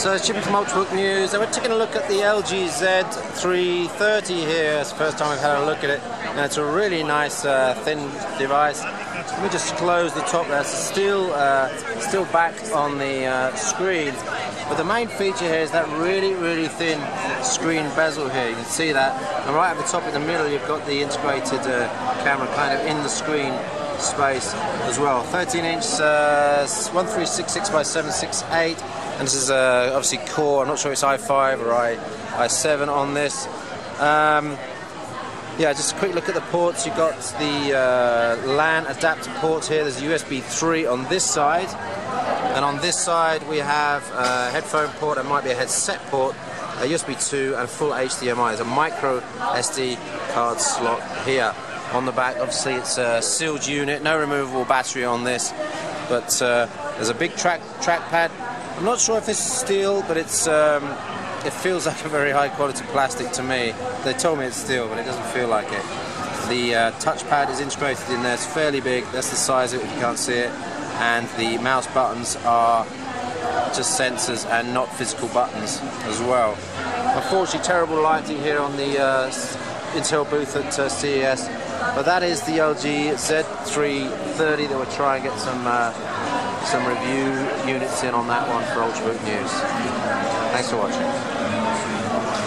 So it's Chippy from Ultrabook News, and we're taking a look at the LG Z330 here. It's the first time we've had a look at it, and it's a really nice uh, thin device. Let me just close the top there. It's still, uh, still back on the uh, screen, but the main feature here is that really, really thin screen bezel here. You can see that, and right at the top in the middle you've got the integrated uh, camera kind of in the screen space as well. 13 inch uh, 1366 by 768 and this is uh, obviously core, I'm not sure it's i5 or I, i7 on this. Um, yeah, just a quick look at the ports. You've got the uh, LAN adapter port here. There's a USB 3 on this side. And on this side we have a headphone port, it might be a headset port, a USB 2 and full HDMI. There's a micro SD card slot here. On the back, obviously it's a sealed unit, no removable battery on this, but uh, there's a big track trackpad I'm not sure if this is steel, but it's um, it feels like a very high quality plastic to me. They told me it's steel, but it doesn't feel like it. The uh, touchpad is integrated in there. It's fairly big. That's the size of it if you can't see it. And the mouse buttons are just sensors and not physical buttons as well. Unfortunately, terrible lighting here on the uh, Intel booth at uh, CES. But that is the LG Z330 that we're trying to get some uh, some review units in on that one for Ultrabook News. Thanks for watching.